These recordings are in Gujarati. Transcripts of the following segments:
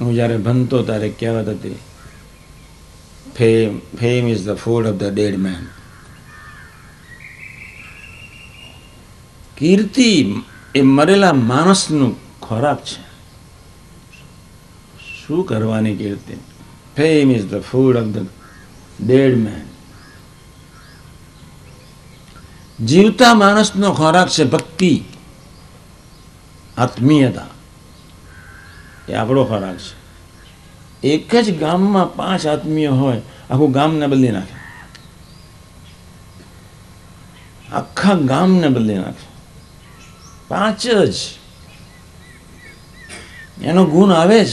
હું જ્યારે ભણતો ત્યારે કહેવત હતી fame fame is the food of the dead man કીર્તિ એ મરેલા માણસનું ખોરાક છે. શું કરવાની કીર્તિ? Fame is the food of the dead man જીવતા માણસનો ખોરાક છે ભક્તિ, આત્મીયતા. એ આપણો ખોરાક છે. એક જ ગામમાં પાંચ આત્મીય હોય, આખું ગામને બદલી નાખે. આખા ગામને બદલી નાખે. પાંચ જ. એનો ગુણ આવે જ.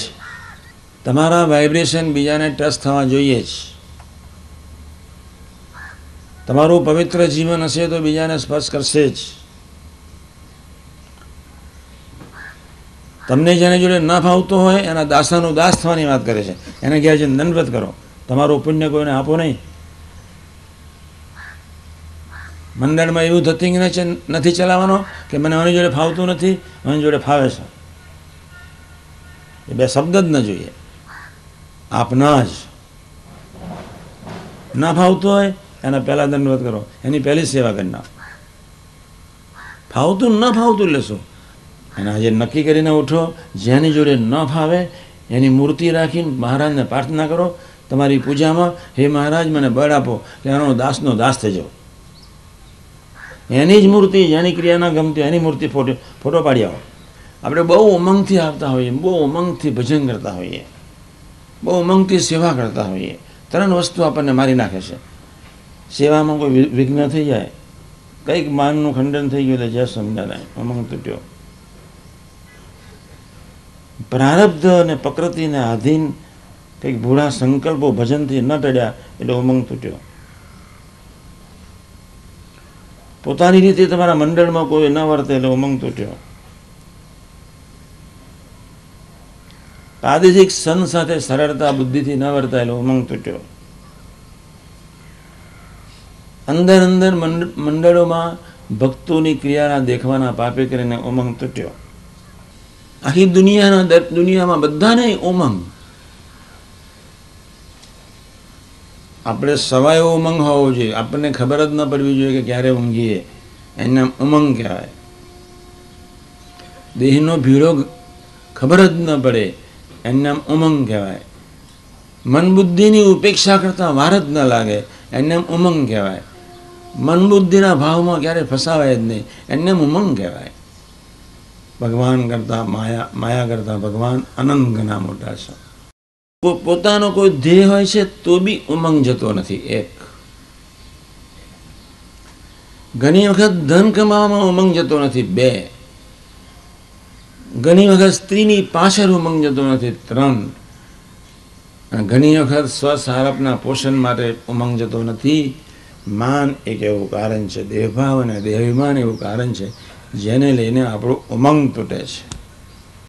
તમારા વાઇબ્રેશન બીજાને ટચ થવા જોઈએ જ. તમારું પવિત્ર જીવન હશે તો બીજાને સ્પર્શ કરશે જ. તમને જેને જોડે ન ફાવતો હોય, એના દાસાનો દાસ થવાની વાત કરે છે. એને કહે છે દંડવત કરો. તમારું પુણ્ય કોઈને આપો નહીં. મંડળમાં એવું થતી છે, નથી ચલાવવાનો કે મને આની જોડે ફાવતું નથી આની જોડે ફાવે છે. એ બે શબ્દ જ ન જોઈએ. આપના જ. ના ફાવતું હોય, એના પહેલાં દંડવત કરો. એની પહેલી સેવા કરી નાખો. ફાવતું ન ફાવતું લેશો અને આજે નક્કી કરીને ઉઠો, જેની જોડે ન ફાવે, એની મૂર્તિ રાખીને મહારાજને પ્રાર્થના કરો. તમારી પૂજામાં, હે મહારાજ, મને બળ આપો કે આનો દાસનો દાસ થઈ એની જ મૂર્તિ, જેની ક્રિયા ન ગમતી એની મૂર્તિ ફોટો ફોટો પાડી આવો. આપણે બહુ ઉમંગથી આવતા હોઈએ, બહુ ઉમંગથી ભજન કરતા હોઈએ, બહુ ઉમંગથી સેવા કરતા હોઈએ. ત્રણ વસ્તુ આપણને મારી નાખે છે. સેવામાં કોઈ વિઘ્ન થઈ જાય, કંઈક માનનું ખંડન થઈ ગયું એટલે જય સ્વામિનારાયણ, ઉમંગ તૂટ્યો. પ્રારબ્ધ અને પ્રકૃતિને આધીન કંઈક ભૂળા સંકલ્પો ભજનથી ન ટળ્યા એટલે ઉમંગ તૂટ્યો. પોતાની રીતે તમારા મંડળમાં કોઈ ન વર્તે એટલે ઉમંગ તૂટ્યો. પ્રાદેશિક સન સાથે સરળતા બુદ્ધિથી ન વર્તાય એટલે ઉમંગ તૂટ્યો. અંદર અંદર મંડળોમાં ભક્તોની ક્રિયાના દેખવાના પાપે કરીને ઉમંગ તૂટ્યો. આખી દુનિયાના દુનિયામાં બધાને ઉમંગ. આપણે સવાય ઉમંગ હોવો જોઈએ. આપણને ખબર જ ન પડવી જોઈએ કે ક્યારે ઊંઘીએ. એને ઉમંગ કહેવાય. દેહનો ભીડો ખબર જ ન પડે. એને ઉમંગ કહેવાય. મન બુદ્ધિની ઉપેક્ષા કરતાં વાર જ ન લાગે. એને ઉમંગ કહેવાય. મન બુદ્ધિના ભાવમાં ક્યારે ફસાવાય જ નહીં. એને ઉમંગ કહેવાય. ભગવાન કરતાં માયા માયા કરતાં ભગવાન અનંત ઘણા મોટા છે. પોતાનો કોઈ ધ્યેય હોય છે તો બી ઉમંગ જતો નથી, એક. ઘણી વખત ધન કમાવામાં ઉમંગ જતો નથી, બે. ઘણી વખત સ્ત્રીની પાછળ ઉમંગ જતો નથી, ત્રણ. ઘણી વખત સ્વસારપના પોષણ માટે ઉમંગ જતો નથી. માન એક એવું કારણ છે, દેહભાવ અને દેહાભિમાન એવું કારણ છે. જેને લઈને આપણો ઉમંગ તૂટે છે.